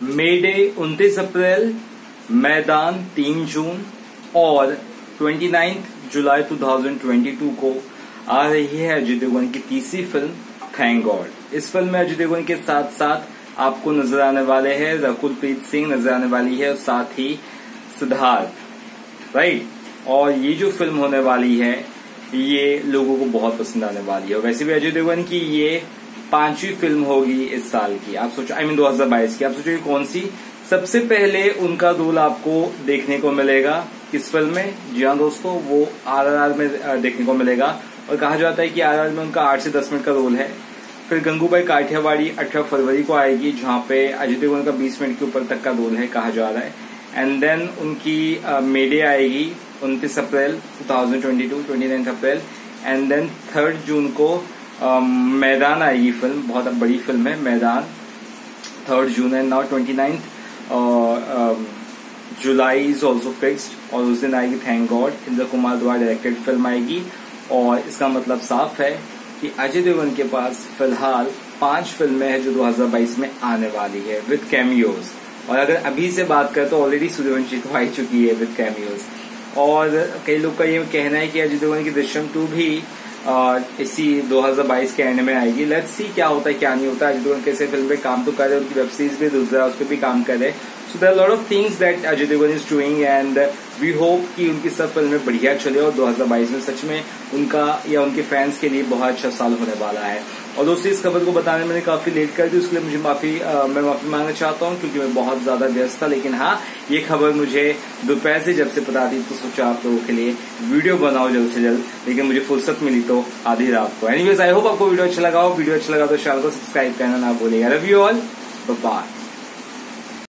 मे day उनतीस अप्रैल, मैदान तीन जून और ट्वेंटी जुलाई 2022 को आ रही है अजय देवगन की तीसरी फ़िल्म थैंक गॉड इस फ़िल्म में अजय देवगन के साथ साथ आपको नज़र आने वाले हैं रकुल प्रीत सिंह नज़र आने वाली है और साथ ही सिद्धार्थ राइट और ये जो फ़िल्म होने वाली है, ये लोगों को बहुत पसंद आने वाली है। वैसे भी अजय देवगन की ये पांचवी फ़िल्म होगी इस साल की। आप सोचो आई मीन 2022 की। आप सोचो ये कौन सी? सबसे पहले उनका रोल आपको देखने को मिलेगा किस फ़िल्म में? जी हाँ दोस्तों, वो आरआरआर में देखने को मिलेगा। और कहा जाता है कि आरआर में उनका आठ से दस मिनट का रोल है। फिर गंगूबाई काठियावाड़ी अठारह फरवरी को आएगी, जहाँ पे अजय देवगन का बीस मिनट के ऊपर तक का रोल है, कहा जा रहा है। एंड देन उनकी मेडे आएगी, उनतीस April 2022 29 April. And then third June को मैदान आएगी फ़िल्म बहुत बड़ी फ़िल्म है, Maidaan third June and now twenty ninth July is also fixed और उस दिन आएगी थैंक गॉड इंद्र कुमार द्वारा डायरेक्टेड फ़िल्म आएगी, और इसका मतलब साफ़ है कि अजय देवगन के पास फ़िलहाल पाँच फ़िल्में हैं जो 2022 में आने वाली है विद कैमियोज और अगर अभी से बात करें तो ऑलरेडी सूर्यवंशी तो आई चुकी है विद कैमियोज और कई लोग का ये कहना है कि अजय देवगन की दृश्यम टू भी इसी 2022 के एंड में आएगी। लेट्स सी क्या होता है, क्या नहीं होता। अजय देवगन कैसे फ़िल्म पे काम तो कर रहे उनकी वेब सीरीज़ भी दूसरा उस पर भी काम कर। रहे so there lot of things that Ajay Devgan is doing and we hope कि उनकी सब फ़िल्में बढ़िया चले और 2022 में सच में उनका या उनके फैंस के लिए बहुत अच्छा साल होने वाला है। और दोस्तों, इस खबर को बताने मैंने काफ़ी लेट कर दी, उसके लिए मुझे माफ़ी मैं माफ़ी मांगना चाहता हूँ क्योंकि मैं बहुत ज़्यादा व्यस्त था, लेकिन हाँ ये खबर मुझे दोपहर से जब से पता थी तो सोचा आप लोगों के लिए वीडियो बनाओ जल्द से जल्द, लेकिन मुझे फुर्सत मिली तो आधी रात को। एनीवेज आई होप आपको वीडियो अच्छा लगा हो। वीडियो अच्छा लगा तो चैनल को सब्सक्राइब करना ना भूलिएगा। Love you all bye